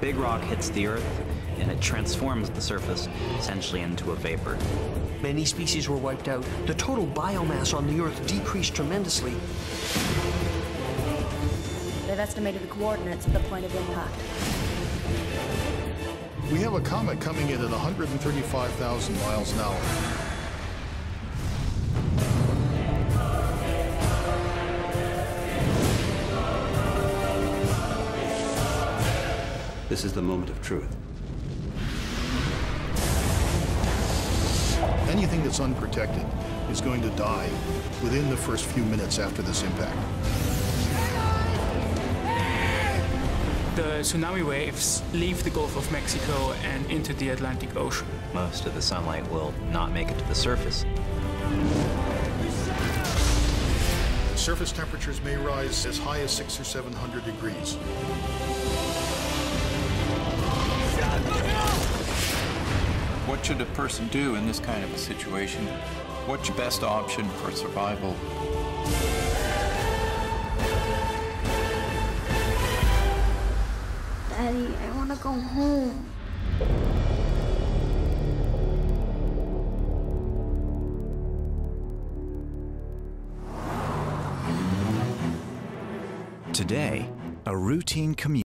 big rock hits the Earth, and it transforms the surface essentially into a vapor. Many species were wiped out. The total biomass on the Earth decreased tremendously. They've estimated the coordinates at the point of impact. We have a comet coming in at 135,000 miles an hour. This is the moment of truth. Anything that's unprotected is going to die within the first few minutes after this impact. The tsunami waves leave the Gulf of Mexico and into the Atlantic Ocean. Most of the sunlight will not make it to the surface. Surface temperatures may rise as high as six or 700 degrees. What should a person do in this kind of a situation? What's your best option for survival? Daddy, I want to go home. Today, a routine commute.